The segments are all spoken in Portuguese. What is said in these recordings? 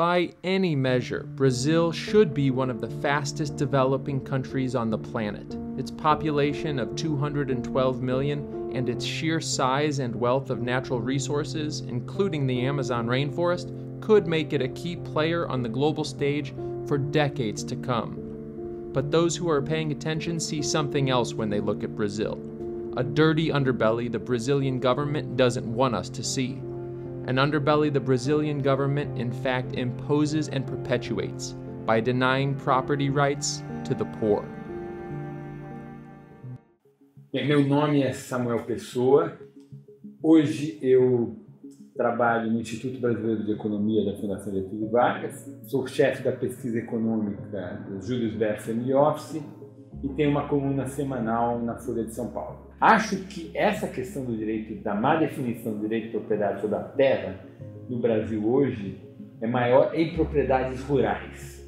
By any measure, Brazil should be one of the fastest developing countries on the planet. Its population of 212 million and its sheer size and wealth of natural resources, including the Amazon rainforest, could make it a key player on the global stage for decades to come. But those who are paying attention see something else when they look at Brazil a dirty underbelly the Brazilian government doesn't want us to see. An underbelly the Brazilian government, in fact, imposes and perpetuates by denying property rights to the poor. Meu nome é Samuel Pessoa. Hoje eu trabalho no Instituto Brasileiro de Economia da Fundação Getúlio Vargas. Sou chefe da pesquisa econômica do Baer Family Office e tenho uma coluna semanal na Folha de São Paulo. Acho que essa questão do direito, da má definição do direito de propriedade sobre a terra no Brasil hoje é maior em propriedades rurais.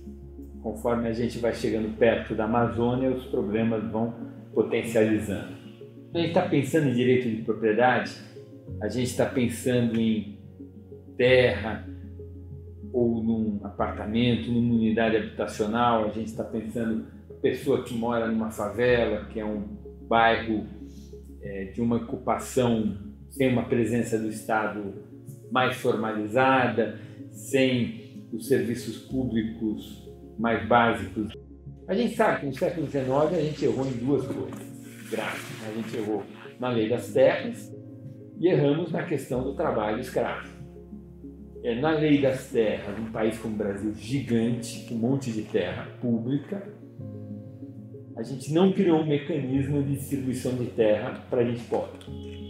Conforme a gente vai chegando perto da Amazônia, os problemas vão potencializando. Quando a gente está pensando em direito de propriedade, a gente está pensando em terra ou num apartamento, numa unidade habitacional, a gente está pensando pessoa que mora numa favela, que é um bairro é, de uma ocupação sem uma presença do Estado mais formalizada, sem os serviços públicos mais básicos. A gente sabe que no século XIX a gente errou em duas coisas graves. A gente errou na lei das terras e erramos na questão do trabalho escravo. É, na lei das terras, um país como o Brasil gigante, com um monte de terra pública, a gente não criou um mecanismo de distribuição de terra para a gente pobre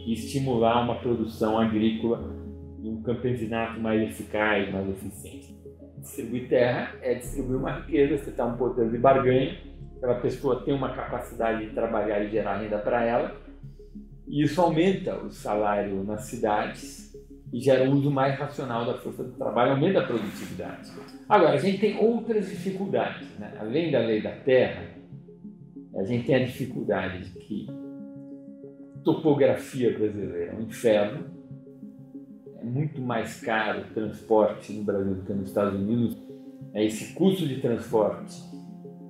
estimular uma produção agrícola e um campesinato mais eficaz, mais eficiente. Distribuir terra é distribuir uma riqueza, você está um poder de barganha, aquela pessoa tem uma capacidade de trabalhar e gerar renda para ela, e isso aumenta o salário nas cidades e gera um uso mais racional da força do trabalho, aumenta a produtividade. Agora, a gente tem outras dificuldades. Né? Além da lei da terra, a gente tem a dificuldade de que topografia brasileira é um inferno, é muito mais caro o transporte no Brasil do que nos Estados Unidos. É esse custo de transporte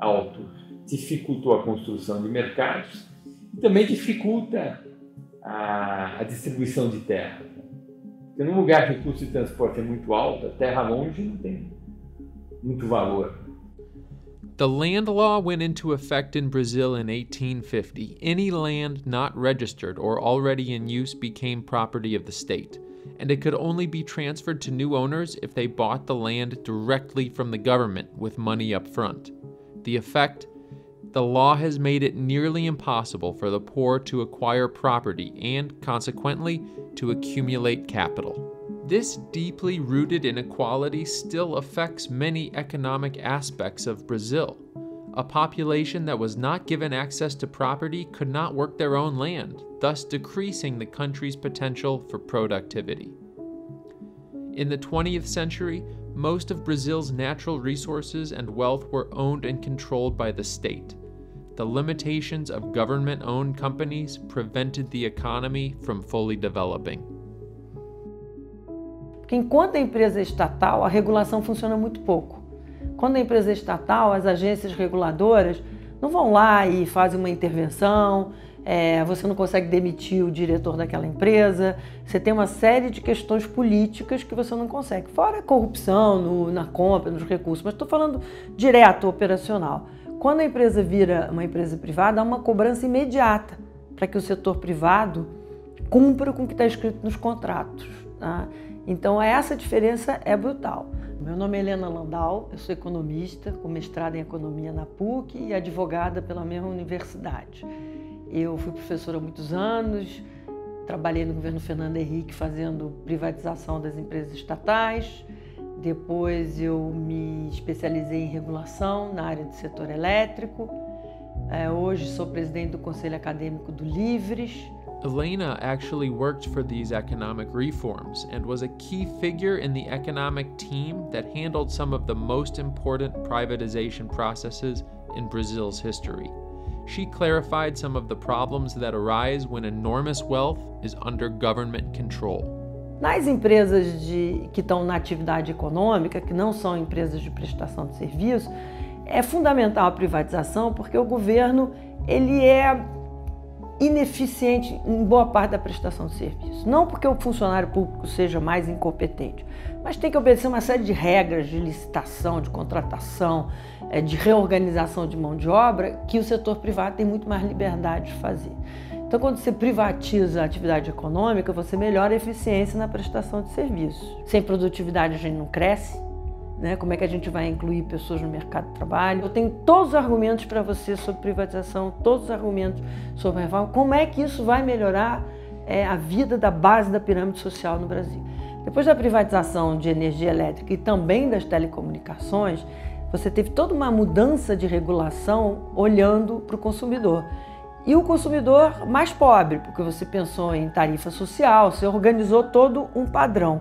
alto dificultou a construção de mercados e também dificulta a, a distribuição de terra. Porque num lugar que o custo de transporte é muito alto, a terra longe não tem muito valor. The land law went into effect in Brazil in 1850. Any land not registered or already in use became property of the state, and it could only be transferred to new owners if they bought the land directly from the government with money up front. The effect the law has made it nearly impossible for the poor to acquire property and, consequently, to accumulate capital. This deeply rooted inequality still affects many economic aspects of Brazil. A population that was not given access to property could not work their own land, thus decreasing the country's potential for productivity. In the 20th century, most of Brazil's natural resources and wealth were owned and controlled by the state. The limitations of government owned companies prevented the economy from fully developing. Porque enquanto a empresa é estatal, a regulação funciona muito pouco. Quando a empresa é estatal, as agências reguladoras não vão lá e fazem uma intervenção, é, você não consegue demitir o diretor daquela empresa, você tem uma série de questões políticas que você não consegue. Fora a corrupção no, na compra, nos recursos, mas estou falando direto, operacional. Quando a empresa vira uma empresa privada, há uma cobrança imediata para que o setor privado cumpra com o que está escrito nos contratos. Tá? Então, essa diferença é brutal. Meu nome é Helena Landau, eu sou economista, com mestrado em economia na PUC e advogada pela mesma universidade. Eu fui professora há muitos anos, trabalhei no governo Fernando Henrique fazendo privatização das empresas estatais. Depois eu me especializei em regulação na área do setor elétrico. É, hoje sou presidente do Conselho Acadêmico do Livres Elena actually worked for these economic reforms and was a key figure in the economic team that handled some of the most important privatization processes in Brazil's history. She clarified some of the problems that arise when enormous wealth is under government control. Nas empresas de, que estão na atividade econômica, que não são empresas de prestação de serviço, é fundamental a privatização porque o governo ele é ineficiente em boa parte da prestação de serviço. Não porque o funcionário público seja mais incompetente, mas tem que obedecer uma série de regras de licitação, de contratação, é, de reorganização de mão de obra que o setor privado tem muito mais liberdade de fazer. Então, quando você privatiza a atividade econômica, você melhora a eficiência na prestação de serviços. Sem produtividade, a gente não cresce. Né? Como é que a gente vai incluir pessoas no mercado de trabalho? Eu tenho todos os argumentos para você sobre privatização, todos os argumentos Como é que isso vai melhorar é, a vida da base da pirâmide social no Brasil? Depois da privatização de energia elétrica e também das telecomunicações, você teve toda uma mudança de regulação olhando para o consumidor e o consumidor mais pobre, porque você pensou em tarifa social, você organizou todo um padrão.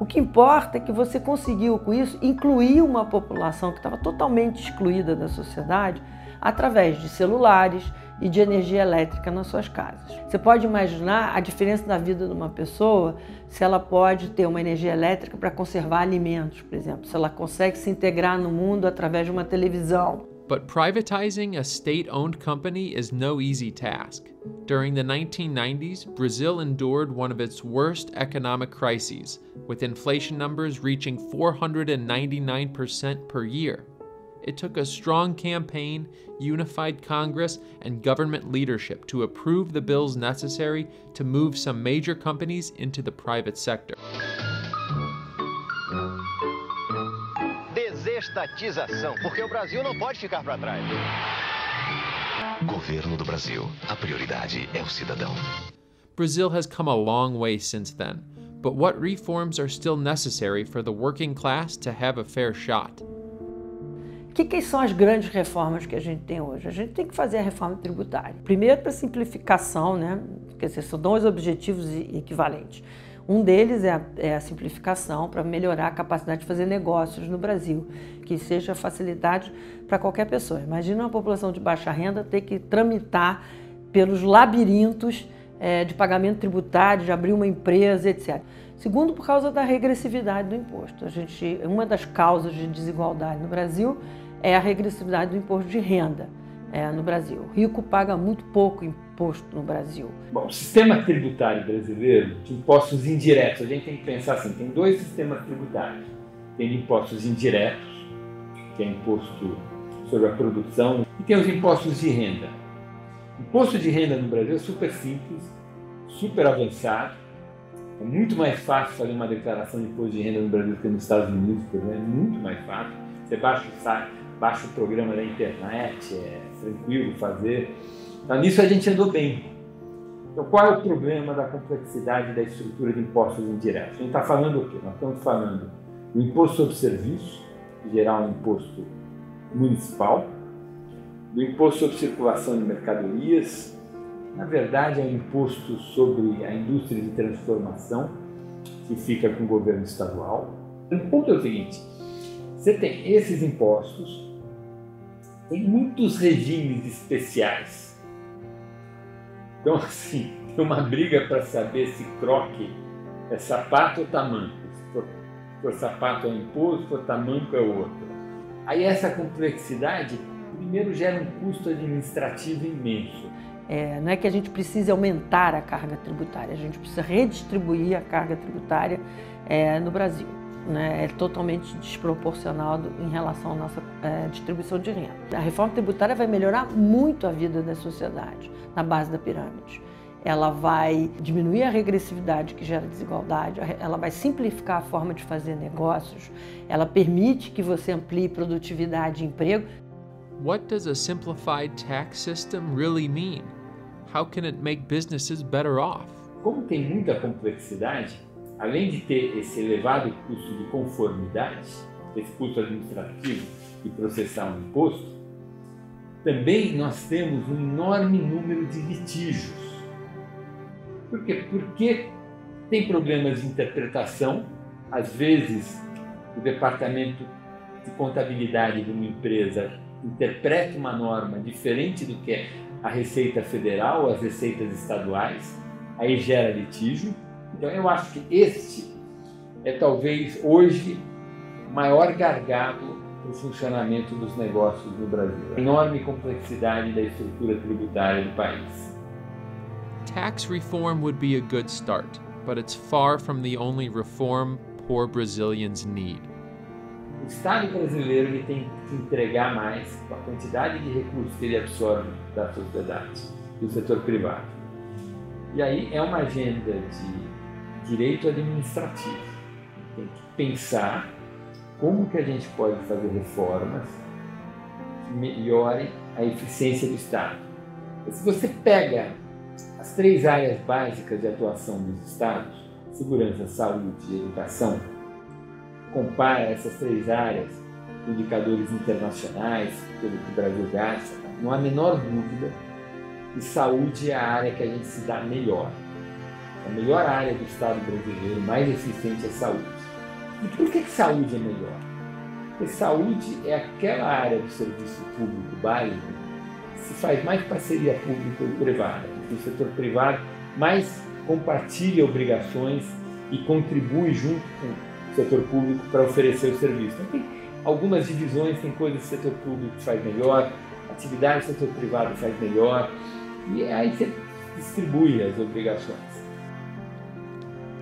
O que importa é que você conseguiu com isso incluir uma população que estava totalmente excluída da sociedade através de celulares e de energia elétrica nas suas casas. Você pode imaginar a diferença na vida de uma pessoa se ela pode ter uma energia elétrica para conservar alimentos, por exemplo, se ela consegue se integrar no mundo através de uma televisão, But privatizing a state owned company is no easy task. During the 1990s, Brazil endured one of its worst economic crises, with inflation numbers reaching 499% per year. It took a strong campaign, unified Congress, and government leadership to approve the bills necessary to move some major companies into the private sector. Desestatização, porque o Brasil não pode ficar para trás. Governo do Brasil. A prioridade é o cidadão. Brazil has come a long way since then, but what reforms are still necessary for the working class to have a fair shot? Que, que, são as grandes reformas que a gente tem hoje? A gente tem que fazer a reforma tributária. Primeiro, para simplificação, né? Quer dizer, são dois objetivos equivalentes. Um deles é a, é a simplificação para melhorar a capacidade de fazer negócios no Brasil, que seja facilidade para qualquer pessoa. Imagina uma população de baixa renda ter que tramitar pelos labirintos é, de pagamento tributário, de abrir uma empresa, etc. Segundo, por causa da regressividade do imposto. A gente, uma das causas de desigualdade no Brasil é a regressividade do imposto de renda é, no Brasil. O rico paga muito pouco imposto no Brasil. Bom, o sistema tributário brasileiro de impostos indiretos, a gente tem que pensar assim, tem dois sistemas tributários. Tem impostos indiretos, que é imposto sobre a produção, e tem os impostos de renda. Imposto de renda no Brasil é super simples, super avançado, é muito mais fácil fazer uma declaração de imposto de renda no Brasil do que nos Estados Unidos, por exemplo, é muito mais fácil. Você baixa o site, baixa o programa da internet, é tranquilo fazer. Então, nisso a gente andou bem. Então, qual é o problema da complexidade da estrutura de impostos indiretos? A gente está falando o quê? Nós estamos falando do imposto sobre serviço, que geral um imposto municipal, do imposto sobre circulação de mercadorias, na verdade é um imposto sobre a indústria de transformação, que fica com o governo estadual. O ponto é o seguinte: você tem esses impostos tem muitos regimes especiais. Então, assim, tem uma briga para saber se croque é sapato ou tamanco. Se for, se for sapato é um imposto, se for tamanco é outro. Aí essa complexidade, primeiro, gera um custo administrativo imenso. É, não é que a gente precise aumentar a carga tributária, a gente precisa redistribuir a carga tributária é, no Brasil né, é totalmente desproporcional em relação à nossa é, distribuição de renda. A reforma tributária vai melhorar muito a vida da sociedade na base da pirâmide. Ela vai diminuir a regressividade que gera desigualdade, ela vai simplificar a forma de fazer negócios, ela permite que você amplie produtividade e emprego. What does a simplified tax system really mean? How can it make businesses better off? Como tem muita complexidade, além de ter esse elevado custo de conformidade, esse custo administrativo de processar um imposto, também nós temos um enorme número de litígios. Por quê? Porque tem problemas de interpretação, às vezes o departamento de contabilidade de uma empresa interpreta uma norma diferente do que a Receita Federal as receitas estaduais, aí gera litígio Então eu acho que este é talvez hoje o maior gargalo para o funcionamento dos negócios no Brasil. A enorme complexidade da estrutura tributária do país. Tax reform would be a good start, but it's far from the only reform poor Brazilians need. O Estado brasileiro ele tem que entregar mais com a quantidade de recursos que ele absorve da sociedade, do setor privado. E aí é uma agenda de direito administrativo. Tem que pensar como que a gente pode fazer reformas que melhorem a eficiência do Estado. Se você pega as três áreas básicas de atuação dos Estados, segurança, saúde e educação, compara essas três áreas, indicadores internacionais, pelo que o Brasil gasta, não há a menor dúvida que saúde é a área que a gente se dá melhor. A melhor área do Estado brasileiro, mais eficiente é saúde. E por que, que saúde é melhor? Porque saúde é aquela área do serviço público básico que se faz mais parceria pública e privada. O setor privado mais compartilha obrigações e contribui junto com o setor público para oferecer o serviço. Então, tem algumas divisões, tem coisas que o setor público faz melhor, atividades que o setor privado faz melhor, e aí você distribui as obrigações.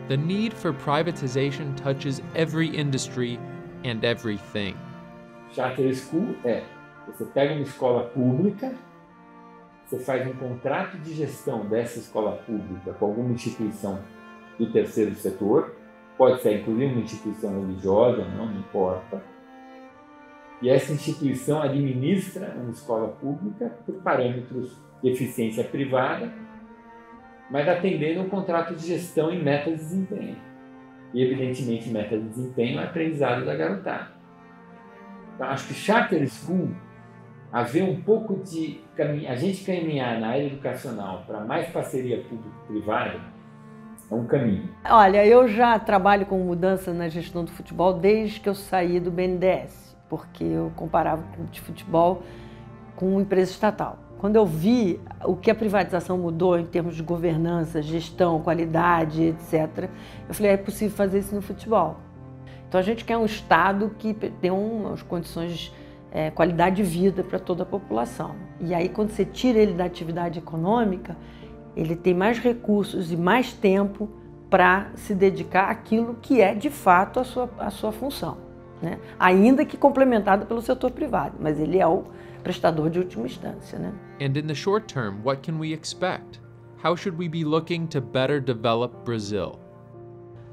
The need for privatization touches every industry and everything. Charter School é, você pega uma escola pública, você faz um contrato de gestão dessa escola pública com alguma instituição do terceiro setor, pode ser inclusive uma instituição religiosa, não, importa. E essa instituição administra uma escola pública por parâmetros de eficiência privada, mas atendendo um contrato de gestão em metas de desempenho. E, evidentemente, meta de desempenho é aprendizado da garotada. Então, acho que Charter School, haver um pouco de a gente caminhar na área educacional para mais parceria público-privada, é um caminho. Olha, eu já trabalho com mudança na gestão do futebol desde que eu saí do BNDES, porque eu comparava o clube de futebol com uma empresa estatal. Quando eu vi o que a privatização mudou em termos de governança, gestão, qualidade, etc., eu falei, é possível fazer isso no futebol. Então a gente quer um Estado que tenha umas condições é, qualidade de vida para toda a população. E aí, quando você tira ele da atividade econômica, ele tem mais recursos e mais tempo para se dedicar àquilo que é de fato a sua, a sua função. Né? Ainda que complementada pelo setor privado, mas ele é o prestador de última instância. Né? And in the short term, what can we expect? How should we be looking to better develop Brazil?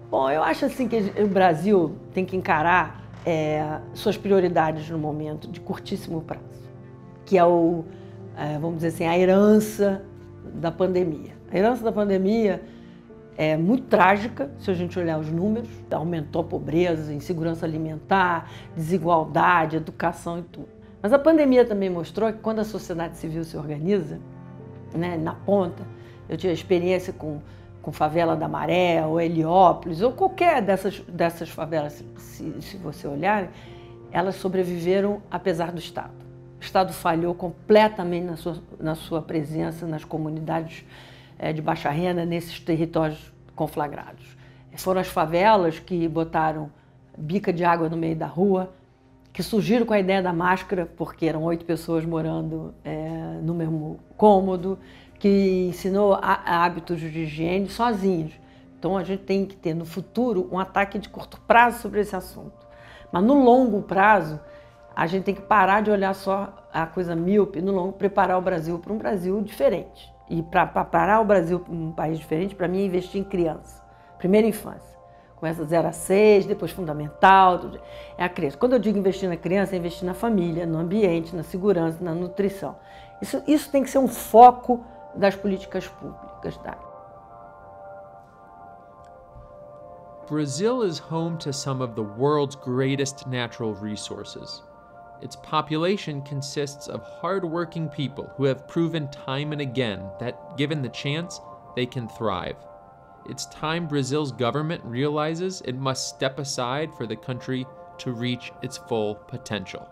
Bom, eu acho assim que o Brasil tem que encarar é, suas prioridades no momento de curtíssimo prazo, que é o, é, vamos dizer assim, a herança da pandemia. A herança da pandemia é muito trágica, se a gente olhar os números, aumentou a pobreza, insegurança alimentar, desigualdade, educação e tudo. Mas a pandemia também mostrou que quando a sociedade civil se organiza, né, na ponta, eu tive experiência com, com Favela da Maré, ou Heliópolis, ou qualquer dessas, dessas favelas, se, se você olhar, elas sobreviveram apesar do Estado. O Estado falhou completamente na sua, na sua presença nas comunidades é, de baixa renda, nesses territórios conflagrados. Foram as favelas que botaram bica de água no meio da rua, que surgiram com a ideia da máscara, porque eram oito pessoas morando é, no mesmo cômodo, que ensinou a, hábitos de higiene sozinhos. Então a gente tem que ter no futuro um ataque de curto prazo sobre esse assunto. Mas no longo prazo, a gente tem que parar de olhar só a coisa míope, no longo, preparar o Brasil para um Brasil diferente. E para parar o Brasil para um país diferente, para mim é investir em criança, primeira infância. Começa 0 a 6, depois fundamental, é a criança. Quando eu digo investir na criança, é investir na família, no ambiente, na segurança, na nutrição. Isso, isso tem que ser um foco das políticas públicas. Tá? Brazil is home to some of the world's greatest natural resources. Its population consists of hardworking people who have proven time and again that, given the chance, they can thrive. It's time Brazil's government realizes it must step aside for the country to reach its full potential.